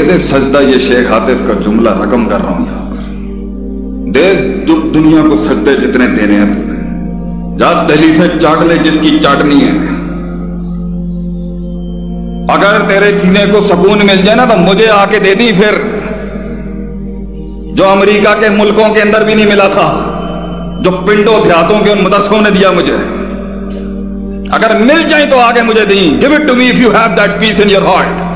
दे दे सजदा ये शेख हातिफ का जुमला रकम कर रहा हूँ यहाँ पर। दे दु, दुनिया को सजदे जितने देने हैं तुम्हें। जा दहली से चाट ले जिसकी चाटनी है। अगर तेरे जीने को सुकून मिल जाए ना तो मुझे आके दे दी फिर। जो अमेरिका के मुल्कों के अंदर भी नहीं मिला था जो पिंडो ध्यातों के उन मदरसों ने दिया मुझे। अगर मिल जाए तो आगे मुझे दी। Give it to me if you have that peace in your heart